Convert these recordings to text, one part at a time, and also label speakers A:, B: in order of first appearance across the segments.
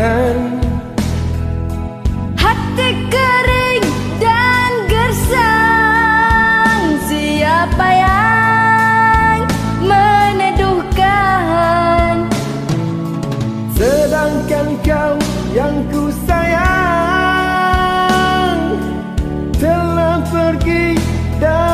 A: Tuhan.
B: Hati kering dan gersang Siapa yang meneduhkan?
A: Sedangkan kau yang ku sayang Telah pergi dan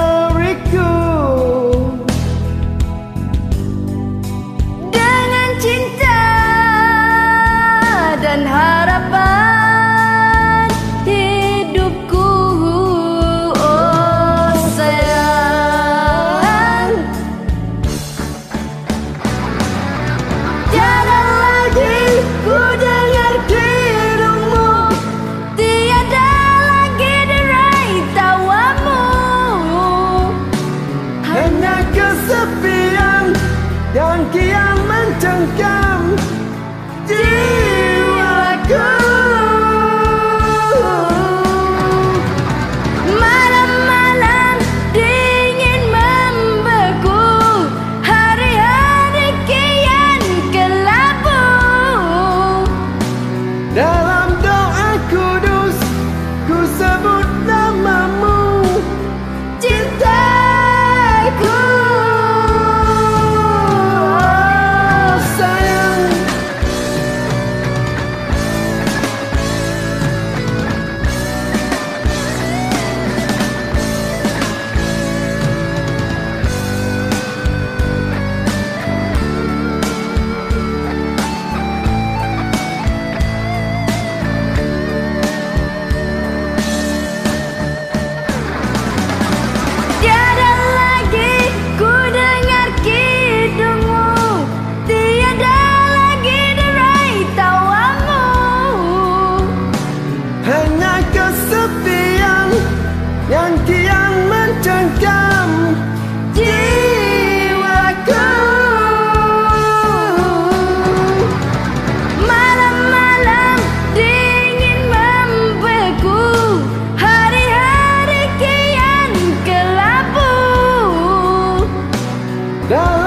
A: dalam